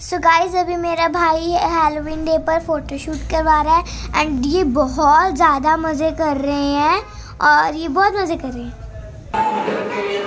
सो so guys अभी मेरा भाई हेलोविन डे पर फोटोशूट करवा रहा है एंड ये बहुत ज़्यादा मज़े कर रहे हैं और ये बहुत मज़े कर रहे हैं।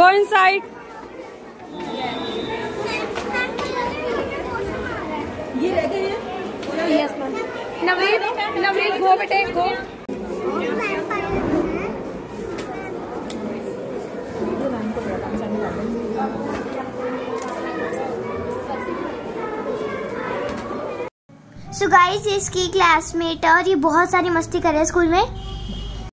गो इन साइड नवीन नवीन इसकी क्लासमेट और ये बहुत सारी मस्ती कर रहे हैं स्कूल में।